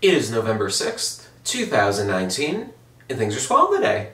It is November 6th, 2019, and things are swell today.